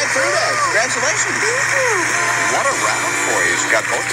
right through that. Congratulations. What a round for you. She's got both